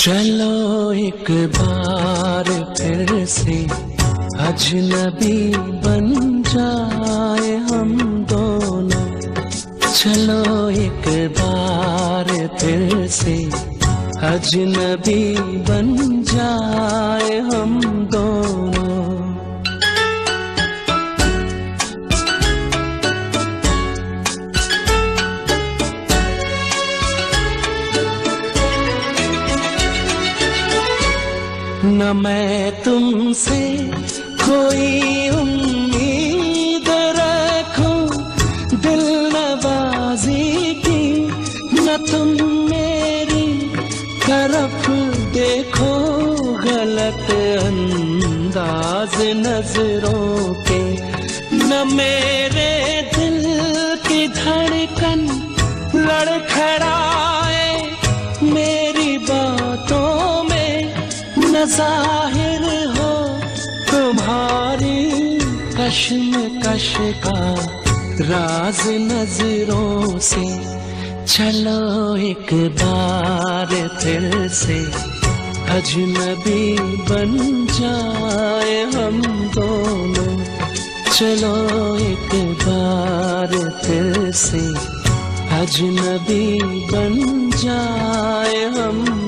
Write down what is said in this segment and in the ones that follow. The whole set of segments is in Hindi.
चलो एक बार फिर से अजनबी बन जाए हम दोनों। चलो एक बार फिर से अजनबी बन जाए हम दोनों। न मैं तुमसे कोई उम्मीद रखूँ। दिल नवाजी की, न तुम मेरी तरफ़ देखो। गलत अंदाज नज़रों के, न मेरे जाहिर हो तुम्हारी कश्म कश का राज नजरों से चलो एक बार फिर से। अजनबी बन जाए हम दोनों। चलो एक बार फिर से। अजनबी बन जाए हम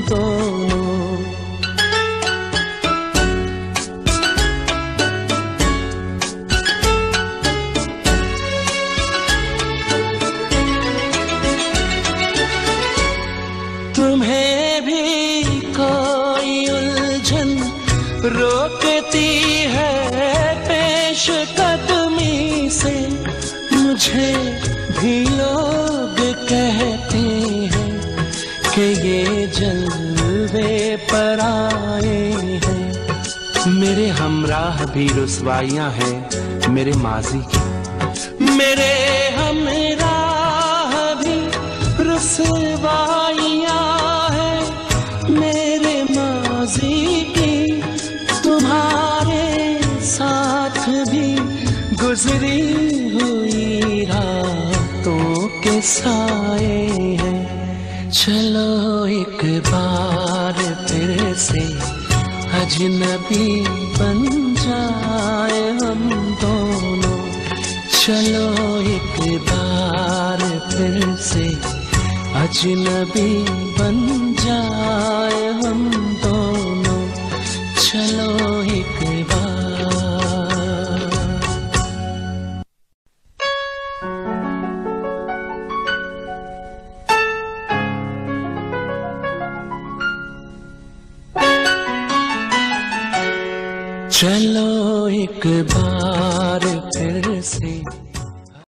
रोकती है पेश कदमी से। मुझे भी लोग कहते हैं कि ये जलवे पर आए हैं। मेरे हमराह भी रुसवाइयाँ हैं मेरे माजी की। मेरे हमराह भी रुसवाइयाँ साथ भी गुजरी हुई रातों के साए हैं। चलो एक बार फिर से अजनबी बन जाए हम दोनों। चलो एक बार फिर से अजनबी बन चलो एक बार फिर से।